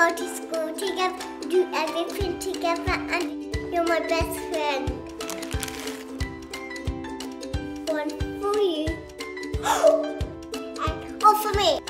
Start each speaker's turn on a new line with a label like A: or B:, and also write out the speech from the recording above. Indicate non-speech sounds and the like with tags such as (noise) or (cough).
A: go to school together, do everything together, and you're my best friend. One for you. (gasps) and all for me.